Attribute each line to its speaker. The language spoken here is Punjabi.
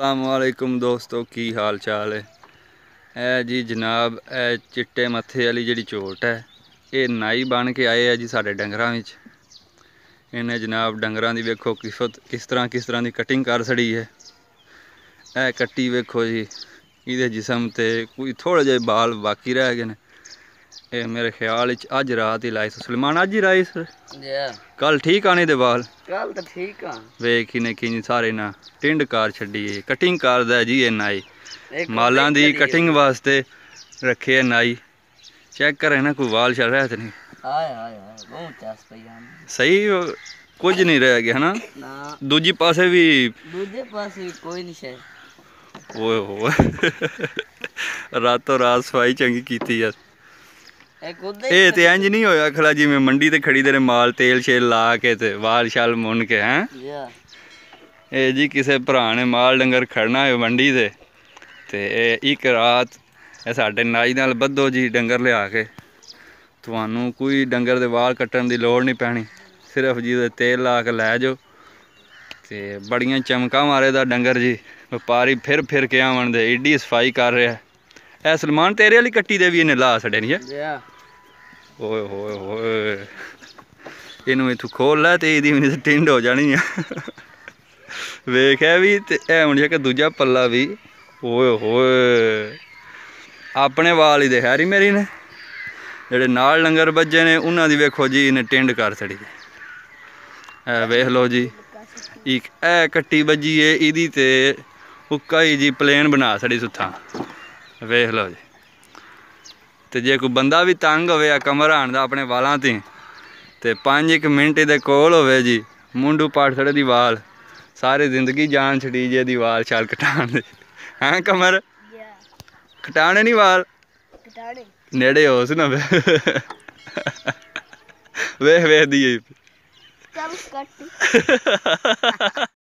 Speaker 1: ਅਸਲਾਮੁਅਲੈਕੁਮ ਦੋਸਤੋ, ਕੀ ਹਾਲ ਚਾਲ ਹੈ? ਇਹ ਜੀ ਜਨਾਬ, ਇਹ ਚਿੱਟੇ ਮੱਥੇ ਵਾਲੀ ਜਿਹੜੀ ਚੋਟ ਹੈ, ਇਹ ਨਾਈ ਬਣ ਕੇ ਆਏ ਆ ਜੀ ਸਾਡੇ ਡੰਗਰਾਂ ਵਿੱਚ। ਇਹਨੇ ਜਨਾਬ ਡੰਗਰਾਂ ਦੀ ਵੇਖੋ ਕਿਸਤ ਕਿਸ ਤਰ੍ਹਾਂ ਕਿਸ ਤਰ੍ਹਾਂ ਦੀ ਕਟਿੰਗ ਕਰ ਛੜੀ ਹੈ। ਇਹ ਕੱਟੀ ਵੇਖੋ ਜੀ, ਇਹਦੇ ਜਿਸਮ ਤੇ ਕੋਈ ਥੋੜੇ ਜਿਹੇ ਬਾਲ ਬਾਕੀ ਰਹਿ ਗਏ ਨੇ। ਇਹ ਮੇਰੇ ਖਿਆਲ ਵਿੱਚ ਅੱਜ ਰਾਤ ਹੀ ਲਾਈ ਸੀ। ਸੁਲੇਮਾਨ ਅੱਜ ਹੀ ਲਾਈ ਸੀ?
Speaker 2: ਯਾ
Speaker 1: ਕੱਲ ਠੀਕ ਆਣੇ ਦੇ ਬਾਲ
Speaker 2: ਕੱਲ ਤਾਂ ਠੀਕ ਆ।
Speaker 1: ਵੇਖ ਹੀ ਨੇ ਕਿੰਨੀ ਸਾਰੇ ਨਾ ਟਿੰਡ ਕਾਰ ਛੱਡੀ ਏ। ਕਟਿੰਗ ਕਰਦਾ ਜੀ ਇਹ ਨਾਈ ਮਾਲਾਂ ਦੀ। ਕਟਿੰਗ ਵਾਸਤੇ ਰੱਖੇ ਆ ਨਾਈ ਚੈੱਕ ਕਰੇ ਨਾ ਕੋਈ ਵਾਲ ਚੱਲ ਰਿਹਾ ਤੇ ਨਹੀਂ।
Speaker 2: ਹਾਏ ਹਾਏ ਹਾਏ ਬਹੁਤ ਚਸ ਪਈ ਹਨ
Speaker 1: ਸਹੀ ਕੁਝ ਨਹੀਂ ਰਹਿ ਗਿਆ ਹਨਾ? ਦੂਜੀ ਪਾਸੇ ਵੀ
Speaker 2: ਦੂਜੇ ਪਾਸੇ ਕੋਈ ਨਹੀਂ ਸ਼ੈ।
Speaker 1: ਓਏ ਹੋਏ। ਰਾਤੋਂ ਰਾਤ ਸਫ਼ਾਈ ਚੰਗੀ ਕੀਤੀ
Speaker 2: ਉਹਦੇ
Speaker 1: ਇਹ ਤੇ ਇੰਜ ਨਹੀਂ ਹੋਇਆ ਖਲਾ ਜਿਵੇਂ ਮੰਡੀ ਤੇ ਖੜੀ ਨੇ ਮਾਲ ਤੇਲ ਛੇਲ ਲਾ ਕੇ ਤੇ ਵਾਲ ਛਾਲ ਮੁੰਨ ਕੇ ਹੈ? ਇਹ ਜੀ ਕਿਸੇ ਭਰਾ ਨੇ ਮਾਲ ਡੰਗਰ ਖੜਨਾ ਹੈ ਮੰਡੀ ਤੇ ਤੇ ਇਹ ਇੱਕ ਰਾਤ ਇਹ ਸਾਡੇ ਨਾਈ ਨਾਲ ਬੱਧੋ ਜੀ ਡੰਗਰ ਲਿਆ ਕੇ ਤੁਹਾਨੂੰ ਕੋਈ ਡੰਗਰ ਦੇ ਵਾਲ ਕੱਟਣ ਦੀ ਲੋੜ ਨਹੀਂ ਪੈਣੀ ਸਿਰਫ ਜੀ ਉਹਦੇ ਤੇਲ ਲਾ ਕੇ ਲੈ ਜਾਓ। ਤੇ ਬੜੀਆਂ ਚਮਕਾਂ ਮਾਰੇ ਦਾ ਡੰਗਰ ਜੀ ਵਪਾਰੀ ਫਿਰ ਫਿਰ ਕੇ ਆਵਣ ਦੇ ਏਡੀ ਸਫ਼ਾਈ ਕਰ ਰਿਹਾ। ਇਹ ਸਲਮਾਨ ਤੇਰੇ ਵਾਲੀ ਕੱਟੀ ਦੇ ਵੀ ਇਹਨੇ ਲਾ ਛੜੇ ਨਹੀਂ ਓਏ ਹੋਏ ਹੋਏ। ਇਹਨੂੰ ਇਥੋਂ ਖੋਲ ਲੈ ਤੇ ਇਹਦੀ ਵੀ ਟਿੰਡ ਹੋ ਜਾਣੀ ਆ। ਵੇਖਿਆ ਵੀ ਤੇ ਇਹ ਹੁਣ ਕਿ ਦੂਜਾ ਪੱਲਾ ਵੀ। ਓਏ ਹੋਏ। ਆਪਣੇ ਵਾਲ ਹੀ ਦੇ ਹੈਰੀ ਮੇਰੀ ਨੇ। ਜਿਹੜੇ ਨਾਲ ਲੰਗਰ ਵੱਜੇ ਨੇ ਉਹਨਾਂ ਦੀ ਵੇਖੋ ਜੀ ਇਹਨੇ ਟਿੰਡ ਕਰ ਛੜੀ ਇਹ ਵੇਖ ਲਓ ਜੀ। ਇੱਕ ਇਹ ਕੱਟੀ ਵੱਜੀ ਏ ਇਹਦੀ ਤੇ ਉੱਕਾ ਹੀ ਜੀ ਪਲੇਨ ਬਣਾ ਛੜੀ ਸੁੱਥਾਂ। ਵੇਖ ਲਓ ਜੀ। ਤੇ ਜੇ ਕੋਈ ਬੰਦਾ ਵੀ ਤੰਗ ਹੋਵੇ ਆ ਕਮਰ ਆਣ ਦਾ ਆਪਣੇ ਵਾਲਾਂ ਤੇ ਤੇ 5 ਮਿੰਟ ਇਹਦੇ ਕੋਲ ਹੋਵੇ ਜੀ ਮੁੰਡੂ ਪਾੜ ਛੜੇ ਦੀ ਵਾਲ ਸਾਰੀ ਜ਼ਿੰਦਗੀ ਜਾਨ ਛੜੀ ਜੇ ਦੀ ਵਾਲ ਛਾਲ ਕਟਾਣ ਦੇ। ਹਾਂ ਕਮਰ? ਕਟਾਣੇ ਨਹੀਂ ਵਾਲ?
Speaker 3: ਕਟਾੜੇ
Speaker 1: ਨੇੜੇ ਹੋ ਸੁਣਾ ਵੇਖ ਵੇਖ ਦੀ
Speaker 3: ਚੱਲ ਕੱਟ।